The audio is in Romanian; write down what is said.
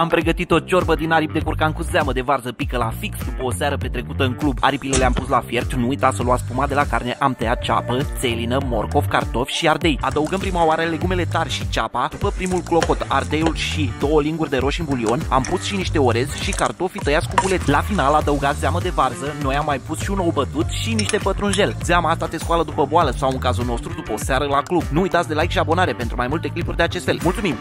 Am pregătit o ciorbă din aripi de curcan cu zeamă de varză pică la fix după o seară petrecută în club. Aripile le-am pus la fiert, nu uita să luați spuma de la carne, am tăiat ceapă, țelină, morcov, cartofi și ardei. Adăugăm prima oară legumele tari și ceapa, după primul clocot ardeiul și două linguri de roșii în bulion, am pus și niște orez și cartofi tăiați cu buleți. La final adăugați zeamă de varză, noi am mai pus și un ou bătut și niște pătrunjel. Zeama asta te scoală după boală sau în cazul nostru după o seară la club. Nu uitați de like și abonare pentru mai multe clipuri de acest fel. Mulțumim!